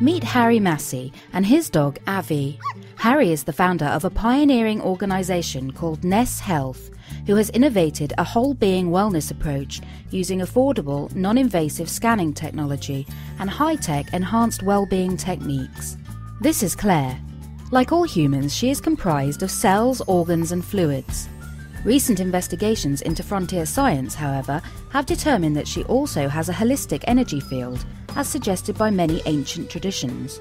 Meet Harry Massey and his dog Avi. Harry is the founder of a pioneering organisation called NES Health, who has innovated a whole being wellness approach using affordable, non invasive scanning technology and high tech enhanced well-being techniques. This is Claire. Like all humans, she is comprised of cells, organs, and fluids. Recent investigations into frontier science, however, have determined that she also has a holistic energy field, as suggested by many ancient traditions.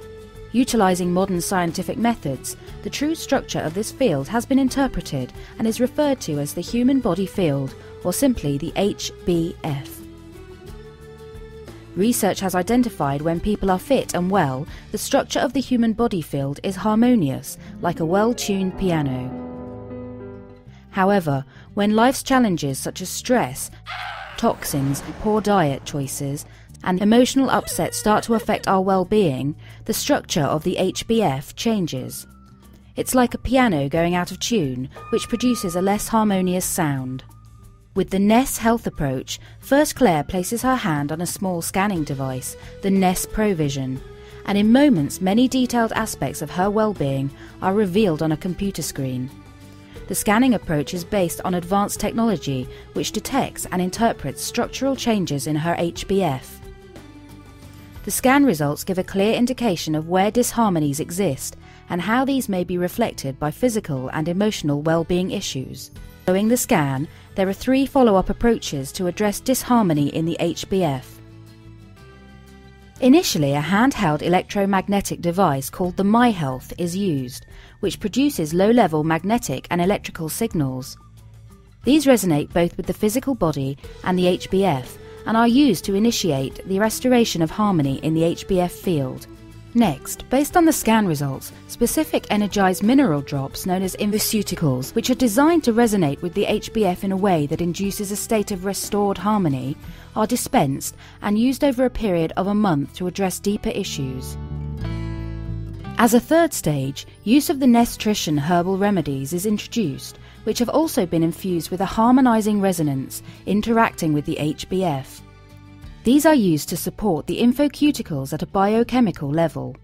Utilizing modern scientific methods, the true structure of this field has been interpreted and is referred to as the human body field, or simply the HBF. Research has identified when people are fit and well, the structure of the human body field is harmonious, like a well tuned piano. However, when life's challenges such as stress, toxins, poor diet choices, and emotional upset start to affect our well being, the structure of the HBF changes. It's like a piano going out of tune, which produces a less harmonious sound. With the NES health approach, first Claire places her hand on a small scanning device, the NES ProVision, and in moments many detailed aspects of her well-being are revealed on a computer screen. The scanning approach is based on advanced technology which detects and interprets structural changes in her HBF. The scan results give a clear indication of where disharmonies exist and how these may be reflected by physical and emotional well-being issues. Following the scan, there are three follow-up approaches to address disharmony in the HBF. Initially, a handheld electromagnetic device called the miHealth is used, which produces low-level magnetic and electrical signals. These resonate both with the physical body and the HBF and are used to initiate the restoration of harmony in the HBF field. Next, based on the scan results, specific energized mineral drops known as infoceuticals, which are designed to resonate with the HBF in a way that induces a state of restored harmony, are dispensed and used over a period of a month to address deeper issues. As a third stage, use of the NEStrition herbal remedies is introduced, which have also been infused with a harmonizing resonance interacting with the HBF. These are used to support the infoceuticals at a biochemical level.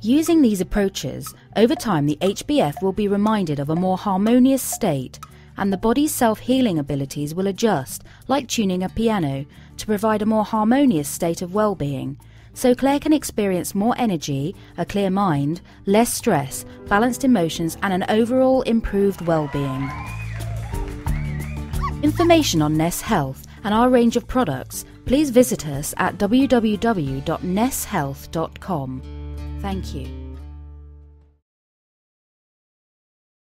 Using these approaches, over time the HBF will be reminded of a more harmonious state and the body's self-healing abilities will adjust, like tuning a piano, to provide a more harmonious state of well-being, so Claire can experience more energy, a clear mind, less stress, balanced emotions and an overall improved well-being. Information on NES Health and our range of products, please visit us at www.neshealth.com. Thank you.